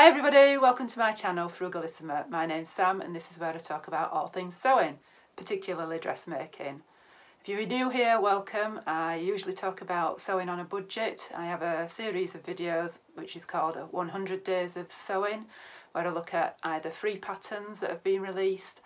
Hi everybody, welcome to my channel Frugalisama. My name's Sam and this is where I talk about all things sewing, particularly dressmaking. If you're new here, welcome. I usually talk about sewing on a budget. I have a series of videos which is called 100 Days of Sewing where I look at either free patterns that have been released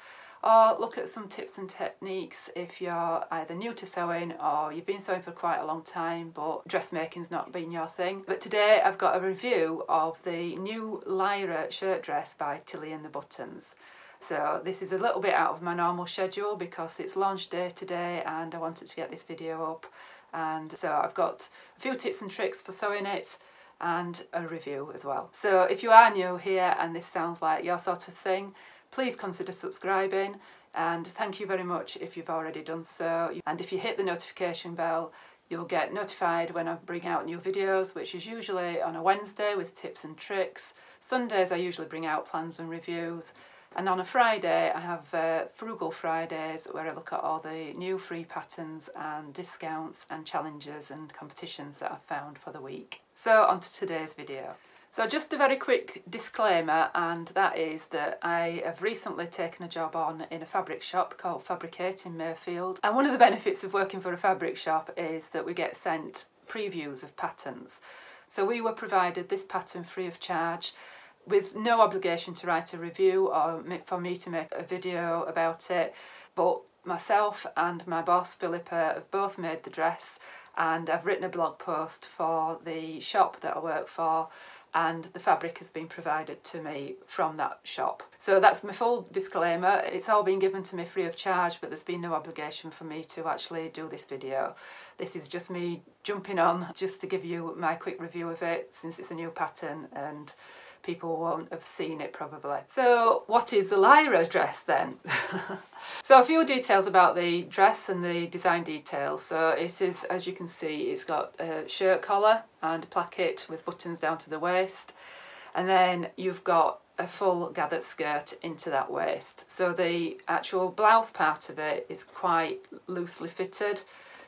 or look at some tips and techniques if you're either new to sewing or you've been sewing for quite a long time but dressmaking's not been your thing. But today I've got a review of the new Lyra shirt dress by Tilly and the Buttons. So this is a little bit out of my normal schedule because it's launch day today and I wanted to get this video up and so I've got a few tips and tricks for sewing it and a review as well. So if you are new here and this sounds like your sort of thing please consider subscribing and thank you very much if you've already done so and if you hit the notification bell you'll get notified when I bring out new videos which is usually on a Wednesday with tips and tricks. Sundays I usually bring out plans and reviews and on a Friday I have uh, Frugal Fridays where I look at all the new free patterns and discounts and challenges and competitions that I've found for the week. So on to today's video. So just a very quick disclaimer and that is that I have recently taken a job on in a fabric shop called Fabricate in Mayfield and one of the benefits of working for a fabric shop is that we get sent previews of patterns. So we were provided this pattern free of charge with no obligation to write a review or for me to make a video about it but myself and my boss Philippa have both made the dress and I've written a blog post for the shop that I work for and the fabric has been provided to me from that shop. So that's my full disclaimer. It's all been given to me free of charge, but there's been no obligation for me to actually do this video. This is just me jumping on just to give you my quick review of it since it's a new pattern and people won't have seen it probably. So what is the Lyra dress then? so a few details about the dress and the design details. So it is, as you can see, it's got a shirt collar and a placket with buttons down to the waist. And then you've got a full gathered skirt into that waist. So the actual blouse part of it is quite loosely fitted.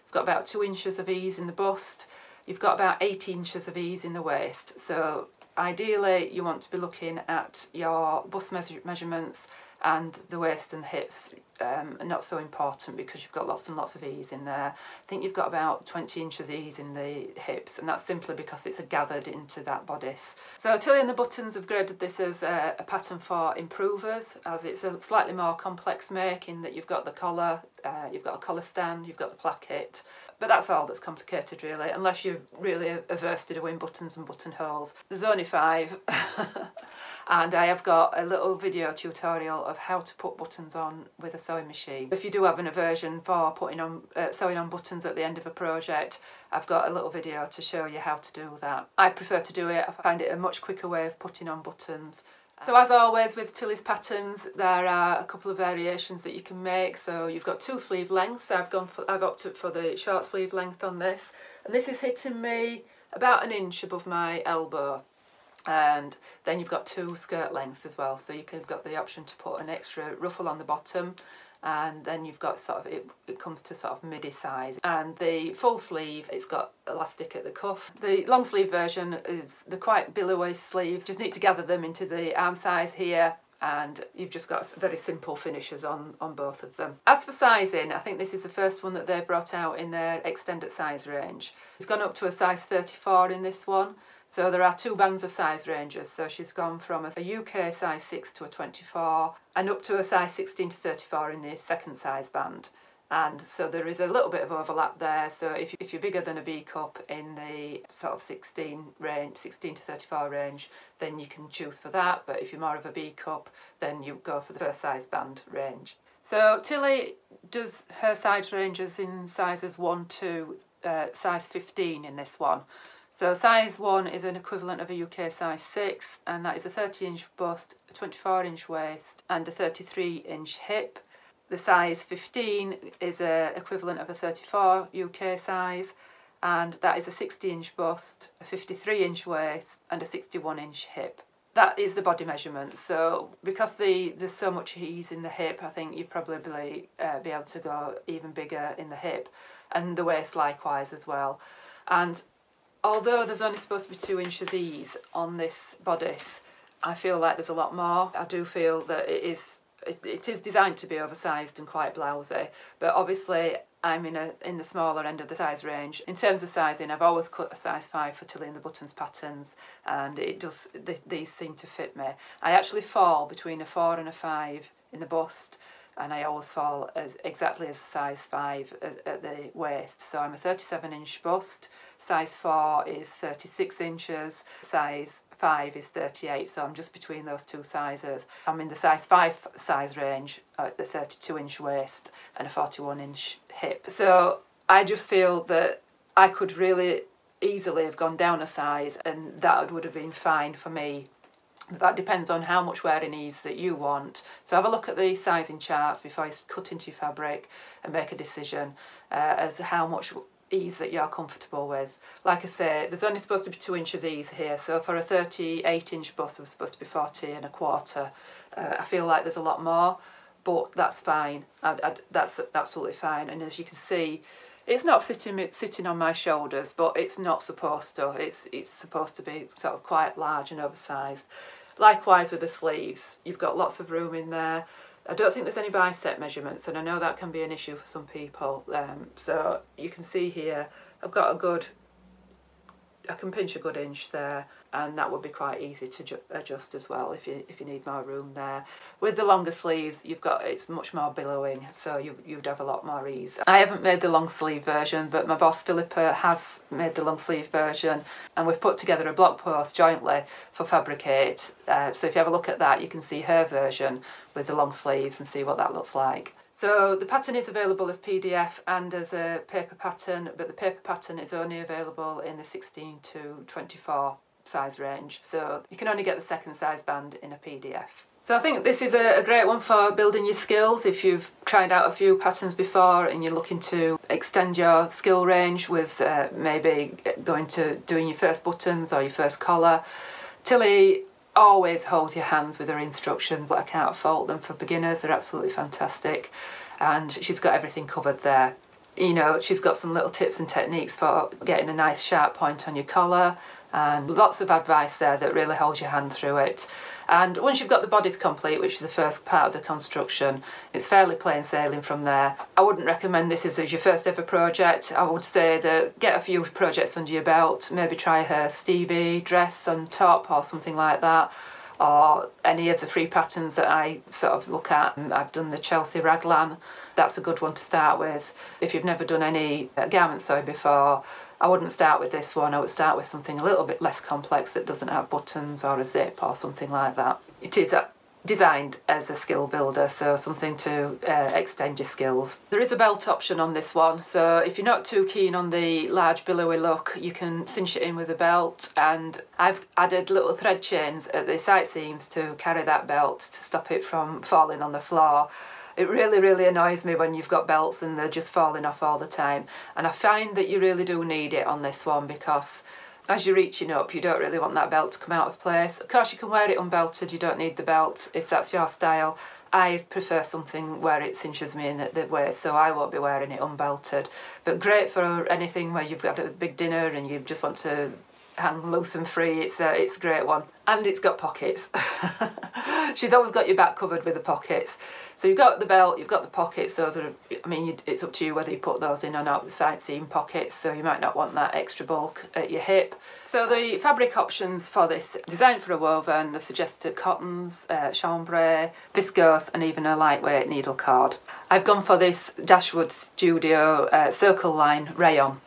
You've got about two inches of ease in the bust. You've got about eight inches of ease in the waist. So ideally you want to be looking at your bust measure measurements and the waist and hips um, not so important because you've got lots and lots of ease in there. I think you've got about 20 inches ease in the hips and that's simply because it's gathered into that bodice. So Tilly and the Buttons have graded this as a, a pattern for improvers as it's a slightly more complex make in that you've got the collar, uh, you've got a collar stand, you've got the placket but that's all that's complicated really, unless you're really averse to doing buttons and buttonholes. There's only five. and I have got a little video tutorial of how to put buttons on with a sewing machine. If you do have an aversion for putting on uh, sewing on buttons at the end of a project, I've got a little video to show you how to do that. I prefer to do it, I find it a much quicker way of putting on buttons. So as always with Tilly's patterns there are a couple of variations that you can make. So you've got two sleeve lengths. I've gone for I've opted for the short sleeve length on this. And this is hitting me about an inch above my elbow and then you've got two skirt lengths as well. So you can have got the option to put an extra ruffle on the bottom and then you've got sort of it, it comes to sort of midi size. And the full sleeve it's got elastic at the cuff. The long sleeve version is the quite billowy sleeves. Just need to gather them into the armscye here and you've just got very simple finishes on on both of them. As for sizing i think this is the first one that they brought out in their extended size range. It's gone up to a size 34 in this one so there are two bands of size ranges. So she's gone from a UK size 6 to a 24 and up to a size 16 to 34 in the second size band. And so there is a little bit of overlap there. So if, if you're bigger than a B cup in the sort of 16 range, 16 to 34 range, then you can choose for that. But if you're more of a B cup, then you go for the first size band range. So Tilly does her size ranges in sizes 1 to uh, size 15 in this one. So size 1 is an equivalent of a UK size 6 and that is a 30 inch bust, a 24 inch waist and a 33 inch hip. The size 15 is a equivalent of a 34 UK size and that is a 60 inch bust, a 53 inch waist and a 61 inch hip. That is the body measurement so because the, there's so much ease in the hip I think you'd probably uh, be able to go even bigger in the hip and the waist likewise as well. And although there's only supposed to be two inches ease on this bodice, I feel like there's a lot more. I do feel that it is it, it is designed to be oversized and quite blousy, but obviously I'm in a in the smaller end of the size range. In terms of sizing, I've always cut a size 5 for Tilly and the Buttons patterns and it does th these seem to fit me. I actually fall between a 4 and a 5 in the bust and I always fall as exactly as size 5 at, at the waist. So I'm a 37 inch bust, size 4 is 36 inches, size 5 is 38 so I'm just between those two sizes. I'm in the size 5 size range at the 32 inch waist and a 41 inch hip. So I just feel that I could really easily have gone down a size and that would have been fine for me. That depends on how much wearing ease that you want. So have a look at the sizing charts before you cut into your fabric and make a decision uh, as to how much ease that you're comfortable with. Like I say, there's only supposed to be two inches ease here, so for a 38 inch bust, I'm supposed to be 40 and a quarter. Uh, I feel like there's a lot more, but that's fine. I, I, that's absolutely fine. And as you can see, it's not sitting sitting on my shoulders, but it's not supposed to. It's it's supposed to be sort of quite large and oversized. Likewise with the sleeves, you've got lots of room in there. I don't think there's any bicep measurements and I know that can be an issue for some people. Um, so you can see here, I've got a good, I can pinch a good inch there and that would be quite easy to adjust as well if you if you need more room there. With the longer sleeves you've got it's much more billowing so you, you'd have a lot more ease. I haven't made the long sleeve version but my boss Philippa has made the long sleeve version and we've put together a blog post jointly for Fabricate uh, so if you have a look at that you can see her version with the long sleeves and see what that looks like. So the pattern is available as PDF and as a paper pattern, but the paper pattern is only available in the 16 to 24 size range. So you can only get the second size band in a PDF. So I think this is a, great one for building your skills if you've tried out a few patterns before and you're looking to extend your skill range with uh, maybe going to doing your first buttons or your first collar. Tilly always holds your hands with her instructions. I can't fault them for beginners, they're absolutely fantastic. And she's got everything covered there. You know, she's got some little tips and techniques for getting a nice sharp point on your collar and lots of advice there that really holds your hand through it. And once you've got the bodice complete, which is the first part of the construction, it's fairly plain sailing from there. I wouldn't recommend this as your first ever project. I would say that get a few projects under your belt, maybe try her Stevie dress on top or something like that or any of the free patterns that I sort of look at. I've done the Chelsea raglan, that's a good one to start with. If you've never done any uh, garment sewing before, I wouldn't start with this one, I would start with something a little bit less complex that doesn't have buttons or a zip or something like that. It is designed as a skill builder, so something to uh, extend your skills. There is a belt option on this one, so if you're not too keen on the large billowy look, you can cinch it in with a belt, and I've added little thread chains at the side seams to carry that belt to stop it from falling on the floor. It really, really annoys me when you've got belts and they're just falling off all the time. And I find that you really do need it on this one because as you're reaching up, you don't really want that belt to come out of place. Of course, you can wear it unbelted, you don't need the belt if that's your style. I prefer something where it cinches me in the waist, so I won't be wearing it unbelted. But great for anything where you've got a big dinner and you just want to hang loose and free. It's a, it's a great one. And it's got pockets. She's always got your back covered with the pockets. So you've got the belt, you've got the pockets, those are, I mean, it's up to you whether you put those in or not, the side seam pockets, so you might not want that extra bulk at your hip. So the fabric options for this, designed for a woven, they've suggested cottons, uh, chambray, viscose and even a lightweight needle cord. I've gone for this Dashwood Studio uh, Circle Line rayon.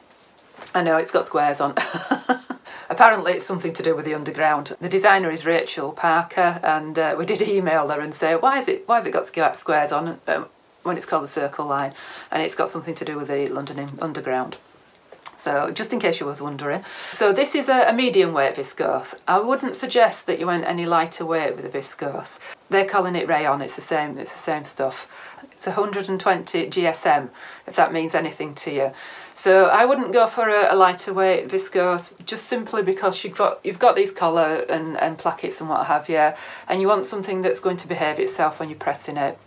I know it's got squares on. Apparently it's something to do with the underground. The designer is Rachel Parker and uh, we did email her and say why is it why has it got squares on um, when it's called the Circle Line and it's got something to do with the London Underground. So just in case you was wondering. So this is a, a, medium weight viscose. I wouldn't suggest that you went any lighter weight with the viscose. They're calling it rayon, it's the same, it's the same stuff. It's 120 GSM, if that means anything to you. So I wouldn't go for a, a lighter weight viscose just simply because you've got you've got these collar and, and plackets and what have you and you want something that's going to behave itself when you're pressing it.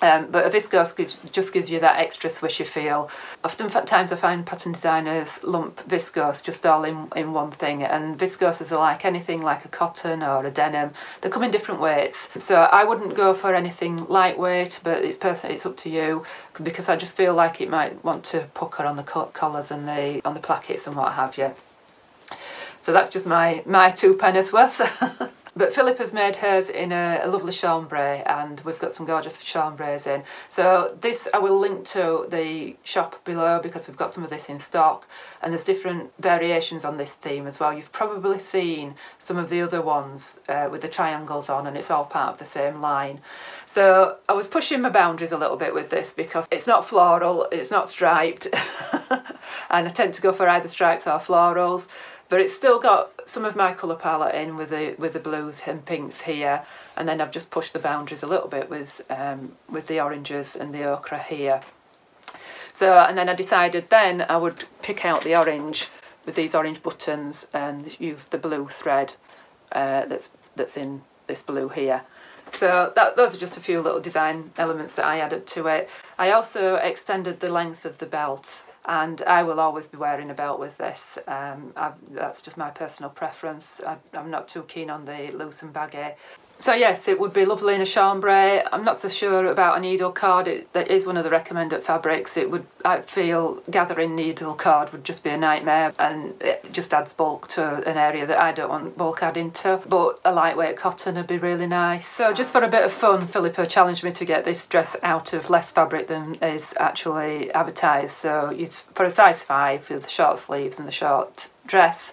Um, but a viscose just gives you that extra swishy feel. Often times I find pattern designers lump viscose just all in, in one thing and viscoses are like anything like a cotton or a denim. They come in different weights. So I wouldn't go for anything lightweight but it's personally it's up to you because I just feel like it might want to pucker on the collars and the on the plackets and what have you. So that's just my, my two penneth worth. but Philippa has made hers in a, a, lovely chambray and we've got some gorgeous chambrays in. So this I will link to the shop below because we've got some of this in stock and there's different variations on this theme as well. You've probably seen some of the other ones uh, with the triangles on and it's all part of the same line. So I was pushing my boundaries a little bit with this because it's not floral, it's not striped and I tend to go for either stripes or florals but it's still got some of my colour palette in with the with the blues and pinks here. And then I've just pushed the boundaries a little bit with um, with the oranges and the ochre here. So and then I decided then I would pick out the orange with these orange buttons and use the blue thread uh, that's that's in this blue here. So that, those are just a few little design elements that I added to it. I also extended the length of the belt and I will always be wearing a belt with this. Um, that's just my personal preference. I, am not too keen on the loose and baggy. So yes, it would be lovely in a chambray. I'm not so sure about a needle cord. It, that is one of the recommended fabrics. It would, I feel, gathering needle cord would just be a nightmare and it just adds bulk to an area that I don't want bulk adding to. But a lightweight cotton would be really nice. So just for a bit of fun, Philippa challenged me to get this dress out of less fabric than is actually advertised. So it's for a size 5 with the short sleeves and the short dress,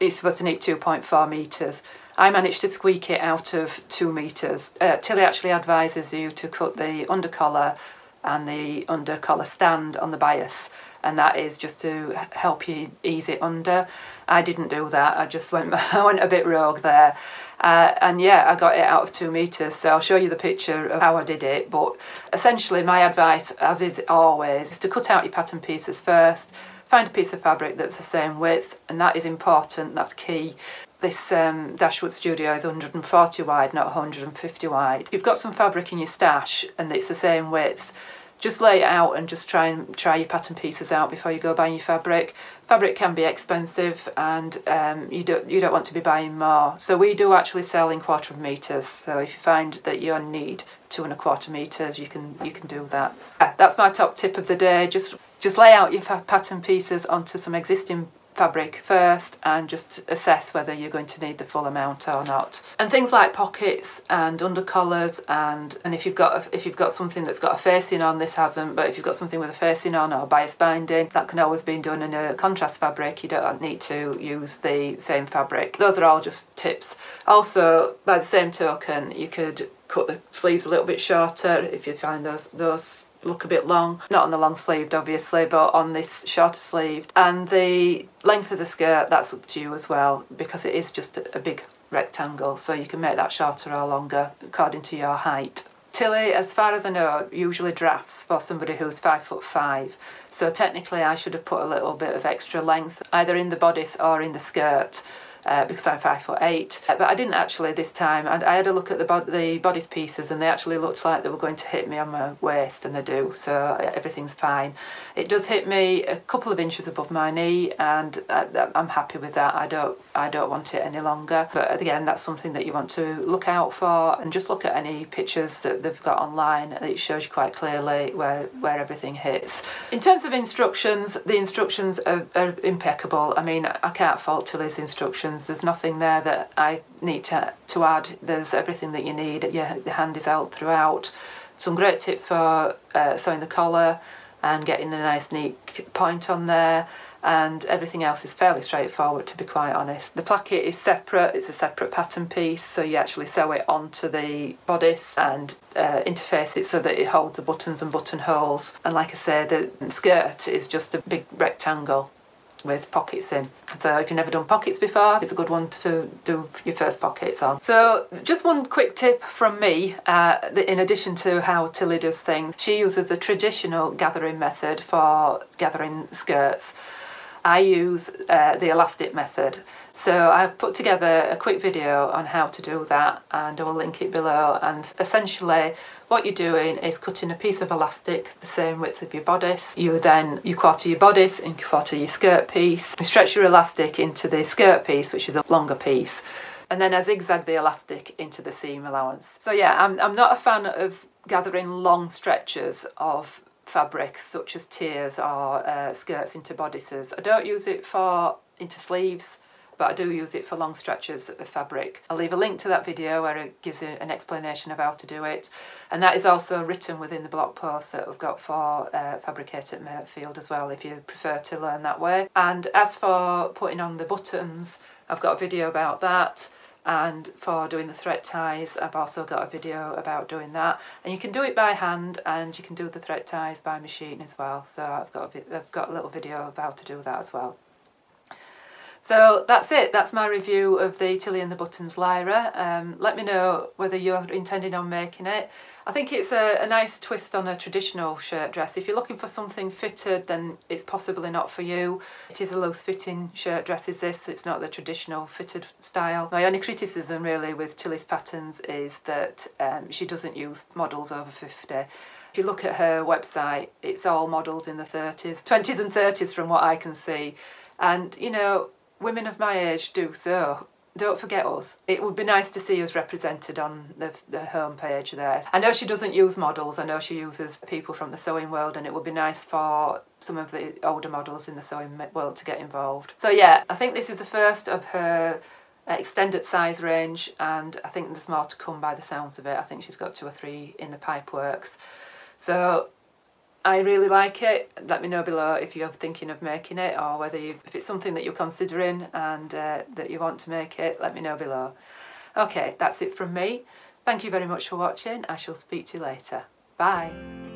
it's supposed to need 2.4 metres. I managed to squeak it out of two metres. Uh, Tilly actually advises you to cut the under collar and the under collar stand on the bias and that is just to help you ease it under. I didn't do that, I just went, I went a bit rogue there. Uh, and yeah, I got it out of two metres, so I'll show you the picture of how I did it. But essentially my advice, as is always, is to cut out your pattern pieces first, find a piece of fabric that's the same width, and that is important, that's key this um, Dashwood Studio is 140 wide, not 150 wide. If you've got some fabric in your stash and it's the same width, just lay it out and just try and try your pattern pieces out before you go buying your fabric. Fabric can be expensive and um, you don't you don't want to be buying more. So we do actually sell in quarter of meters. So if you find that you need two and a quarter meters, you can you can do that. Uh, that's my top tip of the day. Just just lay out your pattern pieces onto some existing fabric first and just assess whether you're going to need the full amount or not. And things like pockets and under collars and and if you've got if you've got something that's got a facing on, this hasn't, but if you've got something with a facing on or bias binding, that can always be done in a contrast fabric. You don't need to use the same fabric. Those are all just tips. Also, by the same token, you could cut the sleeves a little bit shorter if you find those those look a bit long. Not on the long sleeved obviously, but on this shorter sleeved. And the length of the skirt, that's up to you as well, because it is just a, big rectangle, so you can make that shorter or longer according to your height. Tilly, as far as I know, usually drafts for somebody who's five foot five. So technically I should have put a little bit of extra length either in the bodice or in the skirt uh, because I'm five foot eight. Uh, but I didn't actually this time. I, I had a look at the, bod the bodice pieces and they actually looked like they were going to hit me on my waist and they do, so uh, everything's fine. It does hit me a couple of inches above my knee and I, I'm happy with that. I don't, I don't want it any longer. But again, that's something that you want to look out for and just look at any pictures that they've got online. It shows you quite clearly where, where everything hits. In terms of instructions, the instructions are, are impeccable. I mean, I can't fault Tilly's instructions there's nothing there that I need to, to add. There's everything that you need. Your, the hand is out throughout. Some great tips for uh, sewing the collar and getting a nice neat point on there and everything else is fairly straightforward to be quite honest. The placket is separate, it's a separate pattern piece so you actually sew it onto the bodice and uh, interface it so that it holds the buttons and buttonholes and like I said the skirt is just a big rectangle with pockets in. So if you've never done pockets before, it's a good one to do your first pockets on. So just one quick tip from me, uh, in addition to how Tilly does things, she uses a traditional gathering method for gathering skirts. I use uh, the elastic method. So I've put together a quick video on how to do that and I will link it below and essentially what you're doing is cutting a piece of elastic the same width of your bodice. You then, you quarter your bodice and you quarter your skirt piece. You stretch your elastic into the skirt piece which is a longer piece and then I zigzag the elastic into the seam allowance. So yeah, I'm, I'm not a fan of gathering long stretches of fabric such as tiers or uh, skirts into bodices. I don't use it for into sleeves but I do use it for long stretches of fabric. I'll leave a link to that video where it gives an explanation of how to do it and that is also written within the blog post that I've got for uh, Fabricate at Mayfield as well if you prefer to learn that way. And as for putting on the buttons I've got a video about that and for doing the thread ties I've also got a video about doing that and you can do it by hand and you can do the thread ties by machine as well so I've got a, bit, I've got a little video how to do that as well. So that's it, that's my review of the Tilly and the Buttons Lyra. Um, let me know whether you're intending on making it. I think it's a, a, nice twist on a traditional shirt dress. If you're looking for something fitted then it's possibly not for you. It is a loose fitting shirt dress is this, it's not the traditional fitted style. My only criticism really with Tilly's patterns is that um, she doesn't use models over 50. If you look at her website, it's all models in the 30s, 20s and 30s from what I can see. And, you know, women of my age do so. Don't forget us. It would be nice to see us represented on the, the homepage there. I know she doesn't use models, I know she uses people from the sewing world and it would be nice for some of the older models in the sewing world to get involved. So yeah, I think this is the first of her extended size range and I think there's more to come by the sounds of it. I think she's got two or three in the pipe works. So I really like it. Let me know below if you're thinking of making it or whether you if it's something that you're considering and uh, that you want to make it, let me know below. Okay, that's it from me. Thank you very much for watching. I shall speak to you later. Bye.